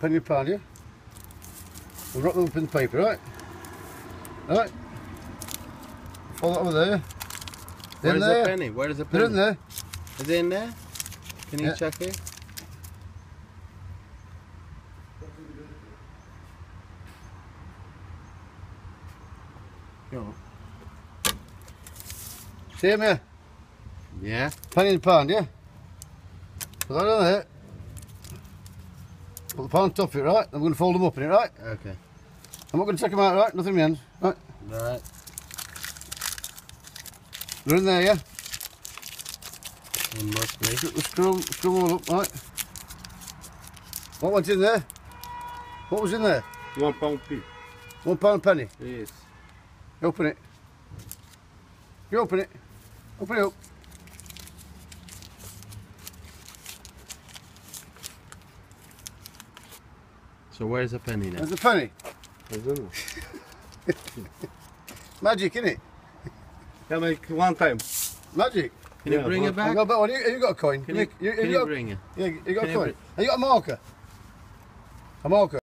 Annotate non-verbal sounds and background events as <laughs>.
penny a pound, yeah? We'll wrap them up in the paper, right? Right? That over there. They're Where's the penny? Where's the They're penny? in there. Is it in there? Can you Yeah. check it? Go. See him here? Yeah. Penny in a pound, yeah? Put that in there. Put the pound top of it, right? I'm going to fold them up in it, right? Okay. I'm not going to take them out, right? Nothing in my hands, right? Right. They're in there, yeah? It must be. Screw, screw, screw them all up, right? What went in there? What was in there? One pound piece. One pound penny. Yes. You open it. You open it. Open it up. So where's the penny now? There's a penny. Don't know. <laughs> Magic, innit? Can make one time. Magic. Can you Yeah, bring well, it back? I got, but you, you got a coin. Can you, you, can you you got, bring it? yeah, you got can a coin. bring- Have you got a marker? A marker.